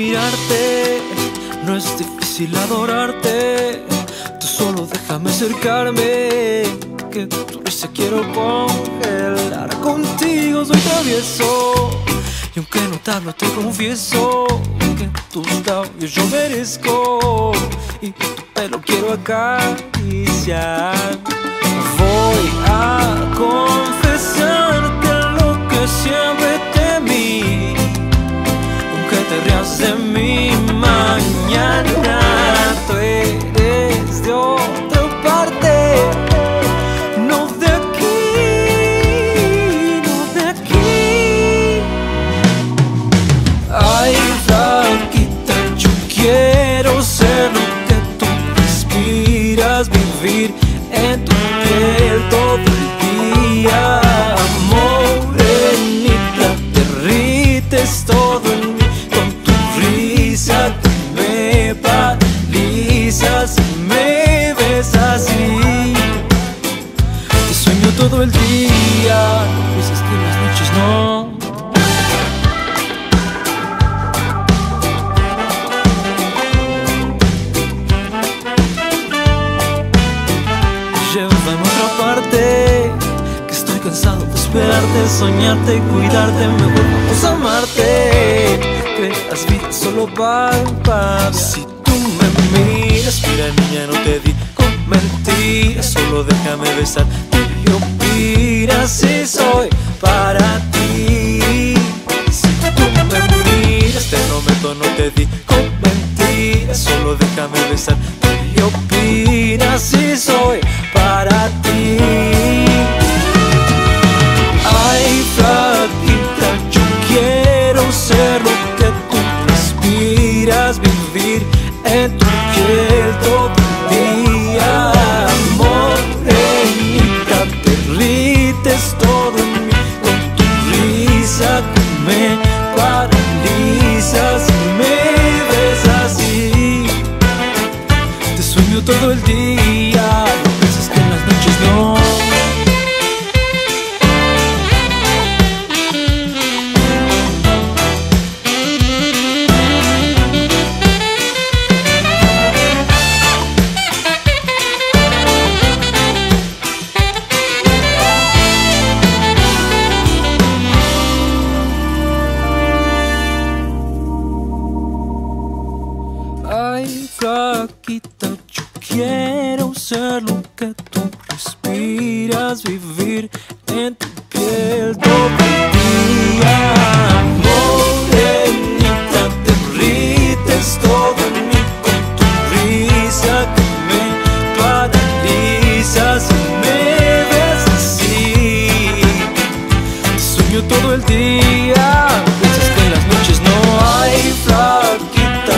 mirarte, no es difícil adorarte. Tú solo déjame acercarme, que tu risa quiero congelar. Contigo soy travieso, y aunque no te hablo, te confieso que tus labios yo merezco, y tu pelo quiero acariciar. Voy a confesarte piel todo el día. Morenita, derrites todo en mí con tu risa, tú me paralizas me besas así. Te sueño todo el día, no piensas que las noches no. Esperarte, soñarte cuidarte Mejor. Vamos a amarte Creas vida solo palpable Si tú me miras, mira niña no te di con Solo déjame besar y opinas si soy para ti flaquita, yo quiero ser lo que tú respiras, vivir en tu piel todo el día. Morenita, derrites todo en mí con tu risa que me paralizas y me besas así. Te sueño todo el día, piensas que en las noches no hay flaquita.